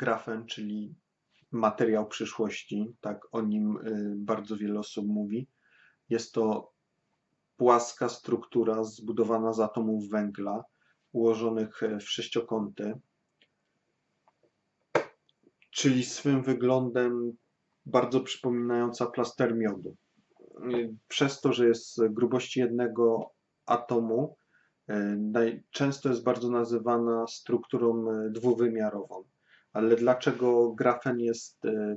grafen, czyli materiał przyszłości, tak o nim y, bardzo wiele osób mówi. Jest to płaska struktura zbudowana z atomów węgla ułożonych e, w sześciokąty, czyli swym wyglądem bardzo przypominająca plaster miodu. Y, Przez to, że jest grubości jednego atomu, e, często jest bardzo nazywana strukturą e, dwuwymiarową. Ale dlaczego grafen jest, e,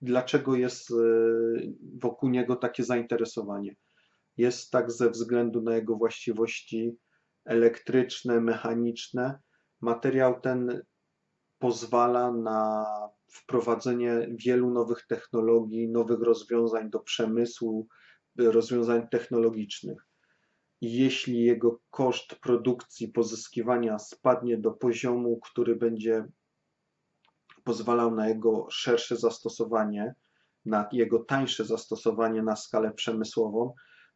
dlaczego jest e, wokół niego takie zainteresowanie? Jest tak ze względu na jego właściwości elektryczne, mechaniczne. Materiał ten pozwala na wprowadzenie wielu nowych technologii, nowych rozwiązań do przemysłu, rozwiązań technologicznych. Jeśli jego koszt produkcji, pozyskiwania spadnie do poziomu, który będzie pozwalał na jego szersze zastosowanie, na jego tańsze zastosowanie na skalę przemysłową,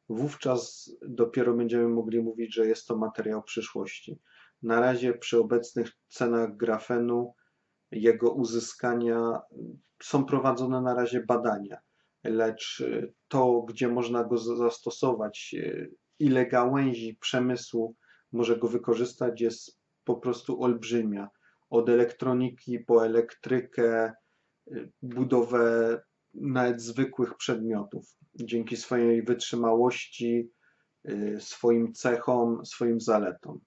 wówczas dopiero będziemy mogli mówić, że jest to materiał przyszłości. Na razie przy obecnych cenach grafenu jego uzyskania są prowadzone na razie badania, lecz to, gdzie można go zastosować, ile gałęzi przemysłu może go wykorzystać, jest po prostu olbrzymia. Od elektroniki po elektrykę, y, budowę nawet zwykłych przedmiotów. Dzięki swojej wytrzymałości, y, swoim cechom, swoim zaletom.